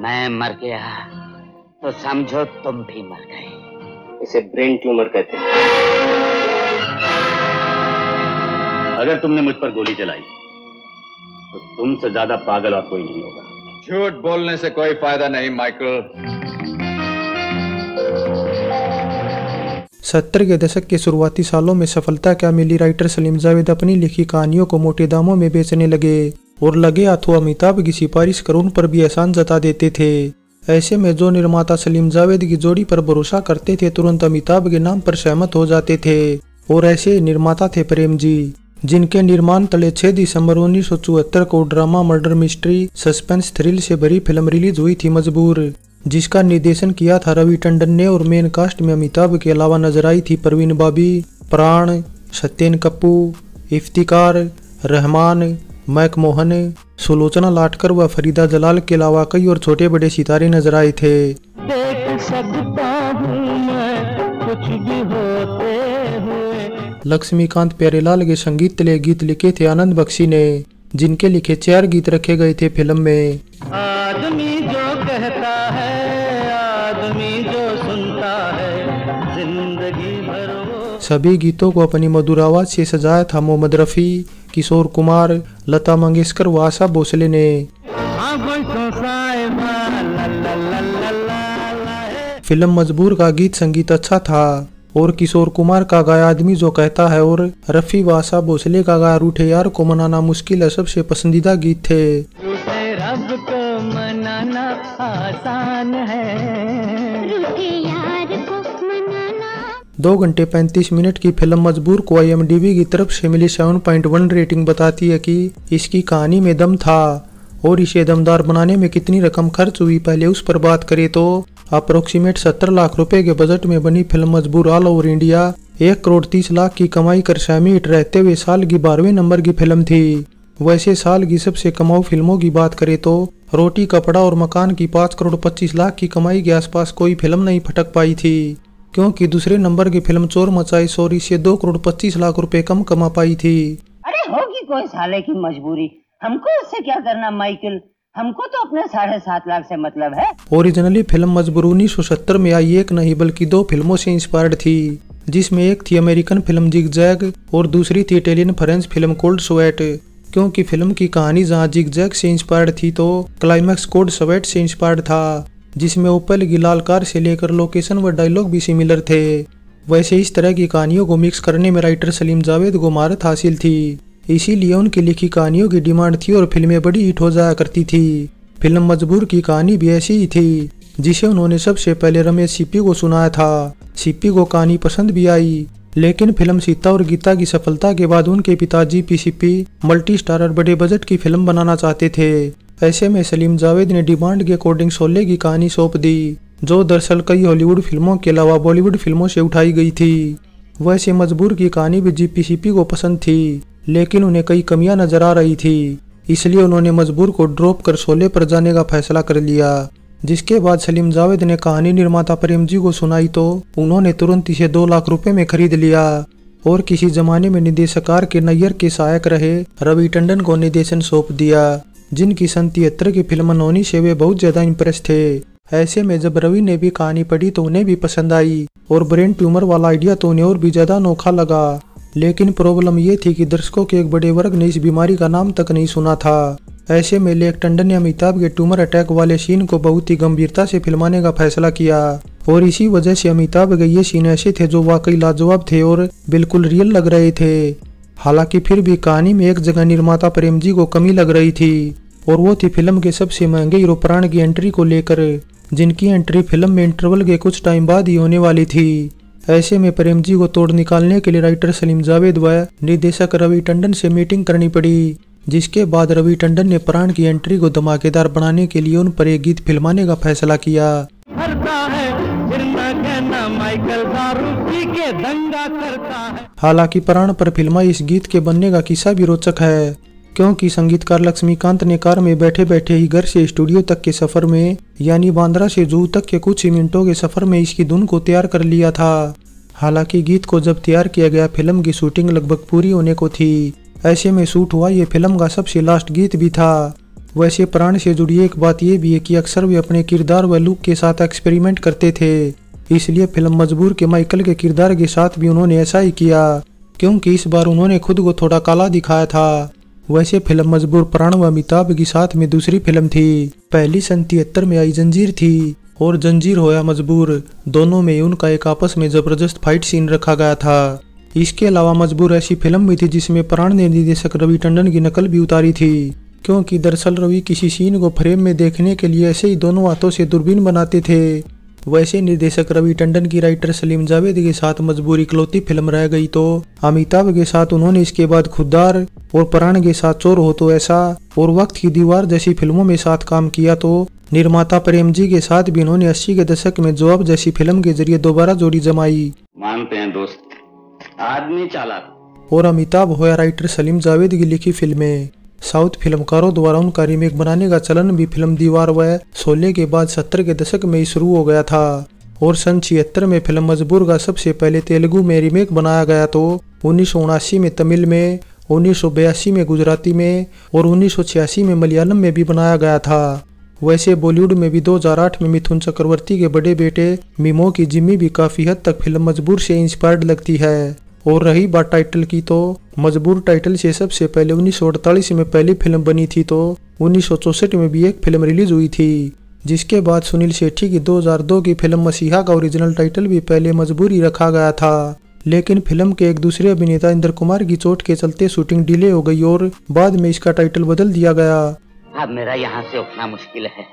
मैं मर गया तो समझो तुम भी मर गए। इसे ब्रेन ट्यूमर कहते हैं। अगर तुमने मुझ पर गोली चलाई तो तुमसे ज़्यादा पागल और कोई नहीं होगा। झूठ बोलने से कोई फ़ायदा नहीं माइकल। सत्तर के दशक के शुरुआती सालों में सफलता क्या मिली? राइटर सलीम जावेद अपनी लिखी कहानियों को मोटे दामों में बेचने लगे। और लगे हाथों अमिताभ की सिफारिश कर उन पर भी एहसान जता देते थे। ऐसे में जो निर्माता सलीम जावेद की जोड़ी पर भरोसा करते थे, तुरंत अमिताभ के नाम पर सहमत हो जाते थे। और ऐसे निर्माता थे प्रेम जी, जिनके निर्माण तले 6 दिसंबर उन्नीस सौ चौहत्तर को drama murder mystery, suspense, thrill से भरी फ़िल्म रिलीज़ हुई थी मजबूर, जिसका निर्देशन किया था रवि टंडन ने और मेन कास्ट में अमिताभ के अलावा नज़र आई थी प्रवीण बाबी, प्राण, सत्यन कप्पू इफ्तिकार, रहमान मैक मोहन सुलोचना लाटकर व फरीदा जलाल के अलावा कई और छोटे बड़े सितारे नज़र आए थे। देख सकता मैं कुछ भी होते हुए। लक्ष्मीकांत प्यारेलाल के संगीत तले गीत लिखे थे आनंद बख्शी ने जिनके लिखे चार गीत रखे गए थे फ़िल्म में। आदमी जो कहता है आदमी जो सुनता है ज़िंदगी भर सभी गीतों को अपनी मधुर आवाज़ से सजाया था मोहम्मद रफी। किशोर कुमार लता मंगेशकर व आशा भोसले ने। फ़िल्म मजबूर का गीत संगीत अच्छा था और किशोर कुमार का गाया आदमी जो कहता है और रफी व आशा भोसले का गाया रूठे यार को मनाना मुश्किल है सबसे पसंदीदा गीत थे। रब को मनाना आसान है। दो घंटे पैंतीस मिनट की फ़िल्म मजबूर को आई की तरफ़ से मिली 7.1 रेटिंग, बताती है कि इसकी कहानी में दम था और इसे दमदार बनाने में कितनी रकम खर्च हुई, पहले उस पर बात करें तो अप्रोक्सीमेट 70 लाख रुपए के बजट में बनी फ़िल्म मजबूर ऑल ओवर इंडिया, एक करोड़ तीस लाख की कमाई कर शामी रहते हुए साल की बारहवें नंबर की फ़िल्म थी। वैसे साल की सबसे कमाऊ फ़िल्मों की बात करें तो रोटी, कपड़ा और मकान की पाँच करोड़ पच्चीस लाख की कमाई के आसपास कोई फ़िल्म नहीं फटक पाई थी। क्योंकि दूसरे नंबर की फ़िल्म चोर मचाई सौरी से दो करोड़ पच्चीस लाख रुपए कम कमा पाई थी। अरे होगी कोई साले की मजबूरी। हमको इससे क्या करना माइकल? हमको तो अपने साढ़े सात लाख से मतलब है। ओरिजिनली फ़िल्म मजबूर उन्नीस सौ सत्तर में आई एक नहीं बल्कि दो फ़िल्मों से इंस्पायर्ड थी जिसमें एक थी अमेरिकन फ़िल्म जिग जैग और दूसरी थी Italian French film cold sweat क्योंकि फ़िल्म की कहानी जहाँ जिग जैग से इंस्पायर्ड थी तो क्लाइमैक्स कोल्ड स्वेट से इंस्पायर्ड था। जिसमें ओपल कार से लेकर लोकेशन व डायलॉग भी सिमिलर थे। वैसे इस तरह की कहानियों को मिक्स करने में राइटर सलीम जावेद को महारत हासिल थी। इसीलिए उनकी लिखी कहानियों की डिमांड थी और फ़िल्में बड़ी हिट हो जाया करती थी। फ़िल्म मजबूर की कहानी भी ऐसी ही थी, जिसे उन्होंने सबसे पहले रमेश सिप्पी को सुनाया था। सिप्पी को कहानी पसंद भी आई, लेकिन फ़िल्म सीता और गीता की सफलता के बाद उनके पिताजी पीसीपी मल्टी स्टारर बड़े बजट की फ़िल्म बनाना चाहते थे। ऐसे में सलीम जावेद ने डिमांड के अकॉर्डिंग शोले की कहानी सौंप दी, जो दरअसल कई हॉलीवुड फ़िल्मों के अलावा बॉलीवुड फ़िल्मों से उठाई गई थी। वैसे मजबूर की कहानी भी जीपीसीपी को पसंद थी, लेकिन उन्हें कई कमियाँ नज़र आ रही थी। इसलिए उन्होंने मजबूर को ड्रॉप कर शोले पर जाने का फैसला कर लिया। जिसके बाद सलीम जावेद ने कहानी निर्माता प्रेम जी को सुनाई तो उन्होंने तुरंत इसे दो लाख रुपए में खरीद लिया। और किसी जमाने में निदेशकार के नैयर के सहायक रहे रवि टंडन को निर्देशन सौंप दिया। जिनकी सन तिहत्तर की फ़िल्म नोनी से वे बहुत ज़्यादा इम्प्रेस थे। ऐसे में जब रवि ने भी कहानी पढ़ी तो उन्हें भी पसंद आई और ब्रेन ट्यूमर वाला आइडिया तो उन्हें और भी ज़्यादा अनोखा लगा। लेकिन प्रॉब्लम ये थी कि दर्शकों के एक बड़े वर्ग ने इस बीमारी का नाम तक नहीं सुना था। ऐसे में लेक टंडन ने अमिताभ के ट्यूमर अटैक वाले सीन को बहुत ही गंभीरता से फिल्माने का फैसला किया। और इसी वजह से अमिताभ के ये सीन ऐसे थे जो वाकई लाजवाब थे और बिल्कुल रियल लग रहे थे। हालाँकि फिर भी कहानी में एक जगह निर्माता प्रेम जी को कमी लग रही थी। और वो थी फ़िल्म के सबसे महँगे हीरो प्राण की एंट्री को लेकर जिनकी एंट्री फ़िल्म में इंटरवल के कुछ टाइम बाद ही होने वाली थी। ऐसे में प्रेम जी को तोड़ निकालने के लिए राइटर सलीम जावेद व निर्देशक रवि टंडन से मीटिंग करनी पड़ी जिसके बाद रवि टंडन ने प्राण की एंट्री को धमाकेदार बनाने के लिए उन पर एक गीत फिल्माने का फैसला किया। हालाँकि प्राण पर फिल्मा इस गीत के बनने का किस्सा भी रोचक है। क्योंकि संगीतकार लक्ष्मीकांत ने कार में बैठे बैठे ही घर से स्टूडियो तक के सफ़र में, यानी बांद्रा से जू तक के कुछ ही मिनटों के सफ़र में इसकी धुन को तैयार कर लिया था। हालाँकि गीत को जब तैयार किया गया, फ़िल्म की शूटिंग लगभग पूरी होने को थी। ऐसे में शूट हुआ ये फ़िल्म का सबसे लास्ट गीत भी था। वैसे प्राण से जुड़ी एक बात यह भी है कि अक्सर वे अपने किरदार व लुक के साथ एक्सपेरिमेंट करते थे। इसलिए फ़िल्म मजबूर के माइकल के किरदार के साथ भी उन्होंने ऐसा ही किया, क्योंकि इस बार उन्होंने खुद को थोड़ा काला दिखाया था। वैसे फ़िल्म मजबूर प्राण व अमिताभ की साथ में दूसरी फ़िल्म थी। पहली सन तिहत्तर में आई जंजीर थी और जंजीर होया मजबूर। दोनों में उनका एक आपस में ज़बरदस्त फाइट सीन रखा गया था। इसके अलावा मजबूर ऐसी फ़िल्म भी थी जिसमें प्राण ने निर्देशक रवि टंडन की नकल भी उतारी थी, क्योंकि दरअसल रवि किसी सीन को फ्रेम में देखने के लिए ऐसे ही दोनों हाथों से दूरबीन बनाते थे। वैसे निर्देशक रवि टंडन की राइटर सलीम जावेद के साथ मजबूरी इकलौती फ़िल्म रह गई तो अमिताभ के साथ उन्होंने इसके बाद खुददार और प्राण के साथ चोर हो तो ऐसा और वक्त की दीवार जैसी फ़िल्मों में साथ काम किया तो निर्माता प्रेम जी के साथ भी इन्होंने अस्सी के दशक में जवाब जैसी फ़िल्म के ज़रिए दोबारा जोड़ी जमाई। मानते हैं दोस्त आदमी चालाक। और अमिताभ होया राइटर सलीम जावेद की लिखी फ़िल्में। साउथ फिल्मकारों द्वारा उनका रीमेक बनाने का चलन भी फ़िल्म दीवार व सोलह के बाद सत्तर के दशक में ही शुरू हो गया था। और सन छिहत्तर में फ़िल्म मजबूर का सबसे पहले तेलुगु में रीमेक बनाया गया तो उन्नीस सौ उनासी में तमिल में, उन्नीस सौ बयासी में गुजराती में और उन्नीस सौ छियासी में मलयालम में भी बनाया गया था। वैसे बॉलीवुड में भी 2008 में मिथुन चक्रवर्ती के बड़े बेटे मिमो की जिम्मी भी काफ़ी हद तक फ़िल्म मजबूर से इंस्पायर्ड लगती है। और रही बात टाइटल की तो मजबूर टाइटल से सबसे पहले उन्नीस सौ अड़तालीस में पहली फ़िल्म बनी थी तो उन्नीस में भी एक फ़िल्म रिलीज़ हुई थी, जिसके बाद सुनील शेट्टी की 2002 की फ़िल्म मसीहा का ओरिजिनल टाइटल भी पहले मजबूरी रखा गया था। लेकिन फ़िल्म के एक दूसरे अभिनेता इंद्र कुमार की चोट के चलते शूटिंग डिले हो गई और बाद में इसका टाइटल बदल दिया गया। अब मेरा यहाँ से उठना मुश्किल है।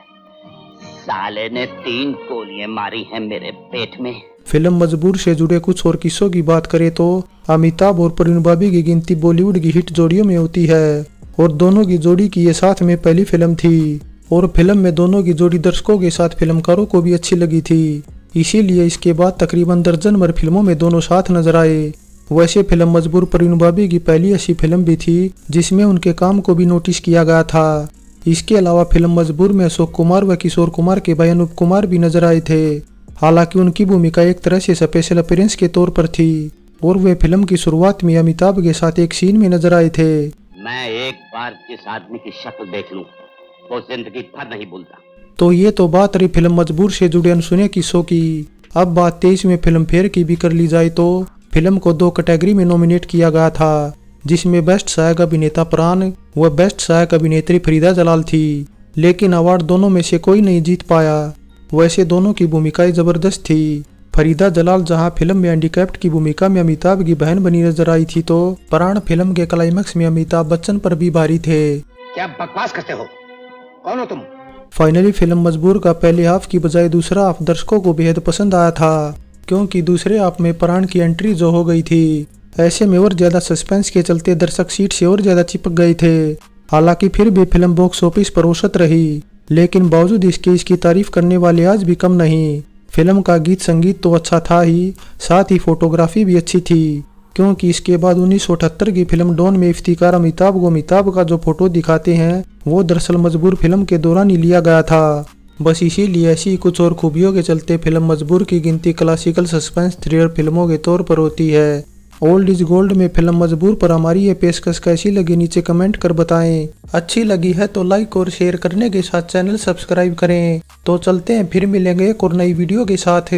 साले ने तीन गोलियाँ मारी है मेरे पेट में। फ़िल्म मजबूर से जुड़े कुछ और किस्सों की बात करें तो अमिताभ और प्रवीण बाबी की गिनती बॉलीवुड की हिट जोड़ियों में होती है और दोनों की जोड़ी की ये साथ में पहली फ़िल्म थी और फ़िल्म में दोनों की जोड़ी दर्शकों के साथ फिल्मकारों को भी अच्छी लगी थी। इसीलिए इसके बाद तकरीबन दर्जन भर फ़िल्मों में दोनों साथ नज़र आए। वैसे फ़िल्म मजबूर प्रवीण बाबी की पहली ऐसी फ़िल्म भी थी, जिसमें उनके काम को भी नोटिस किया गया था। इसके अलावा फ़िल्म मजबूर में अशोक कुमार व किशोर कुमार के भाई अनूप कुमार भी नज़र आए थे। हालाँकि उनकी भूमिका एक तरह से स्पेशल अपीयरेंस के तौर पर थी और वे फ़िल्म की शुरुआत में अमिताभ के साथ एक सीन में नज़र आए थे। मैं एक बार जिस आदमी की शक्ल देख लूँ वो ज़िंदगी भर नहीं भूलता। तो ये तो बात रही फ़िल्म मजबूर से जुड़े अनसुने किस्सों की। अब बात तेईस में फ़िल्म फेयर की भी कर ली जाए तो फ़िल्म को दो कैटेगरी में नॉमिनेट किया गया था जिसमें बेस्ट सहायक अभिनेता प्राण व बेस्ट सहायक अभिनेत्री फरीदा जलाल थी लेकिन अवार्ड दोनों में से कोई नहीं जीत पाया। वैसे दोनों की भूमिकाएँ ज़बरदस्त थी। फरीदा जलाल जहाँ फ़िल्म में हैंडीकैप्ट की भूमिका में अमिताभ की बहन बनी नज़र आई थी तो प्राण फ़िल्म के क्लाइमैक्स में अमिताभ बच्चन पर भी भारी थे। क्या बकवास करते हो? कौन हो तुम? फाइनली फ़िल्म मजबूर का पहले हाफ़ की बजाय दूसरा हाफ़ दर्शकों को बेहद पसंद आया था क्योंकि दूसरे हाफ़ में प्राण की एंट्री जो हो गई थी। ऐसे में और ज़्यादा सस्पेंस के चलते दर्शक सीट से और ज़्यादा चिपक गए थे। हालाँकि फिर भी फ़िल्म बॉक्स ऑफ़िस पर औसत रही। लेकिन बावजूद इसके इसकी तारीफ़ करने वाले आज भी कम नहीं। फ़िल्म का गीत संगीत तो अच्छा था ही, साथ ही फोटोग्राफी भी अच्छी थी, क्योंकि इसके बाद उन्नीस सौ अठहत्तर की फ़िल्म डॉन में इफ्तिकार अमिताभ को अमिताभ का जो फ़ोटो दिखाते हैं, वो दरअसल मजबूर फ़िल्म के दौरान ही लिया गया था। बस इसीलिए ऐसी कुछ और खूबियों के चलते फ़िल्म मजबूर की गिनती क्लासिकल सस्पेंस, थ्रिलर फ़िल्मों के तौर पर होती है। ओल्ड इज़ गोल्ड में फ़िल्म मजबूर पर हमारी ये पेशकश कैसी लगी, नीचे कमेंट कर बताएँ। अच्छी लगी है तो लाइक और शेयर करने के साथ चैनल सब्सक्राइब करें। तो चलते हैं, फिर मिलेंगे एक और नई वीडियो के साथ।